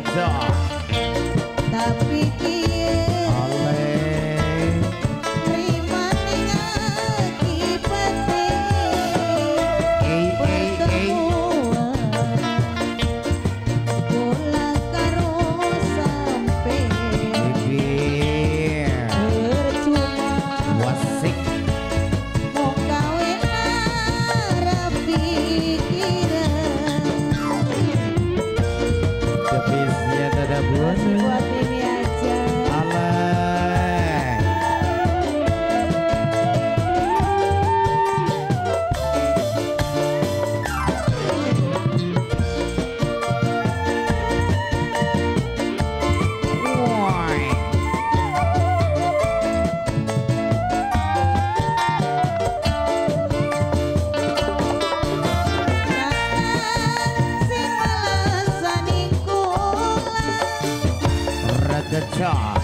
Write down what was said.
guitar. 上啊。